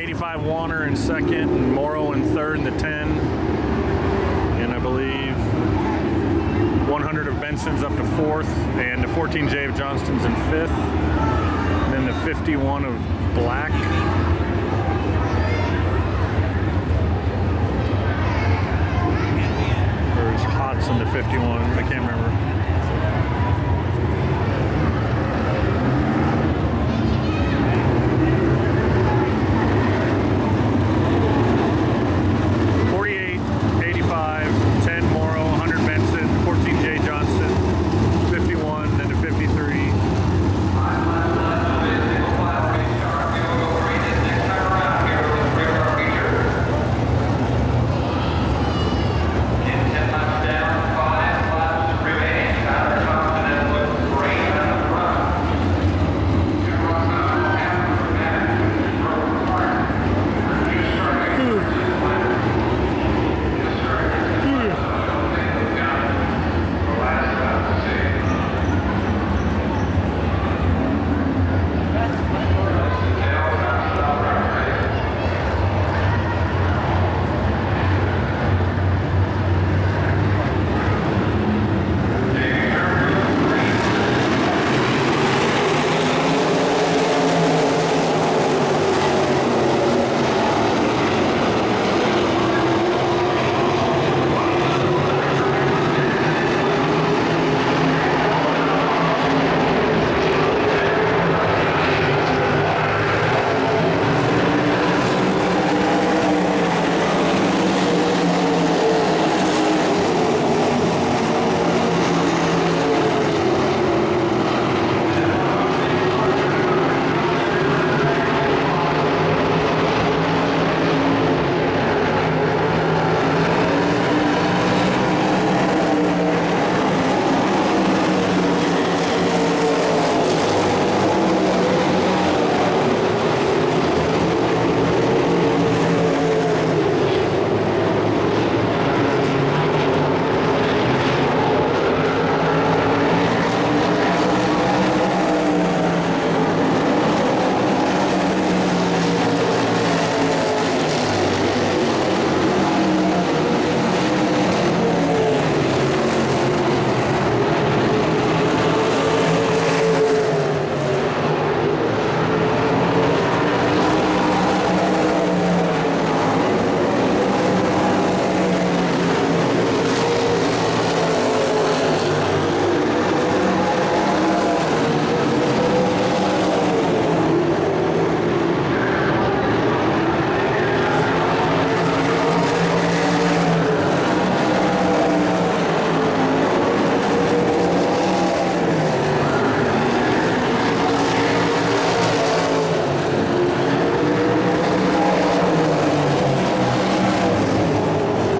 85 Warner in second, and Morrow in third in the 10. And I believe 100 of Benson's up to fourth, and the 14J of Johnston's in fifth. And then the 51 of Black. There's Hots in the 51, I can't remember.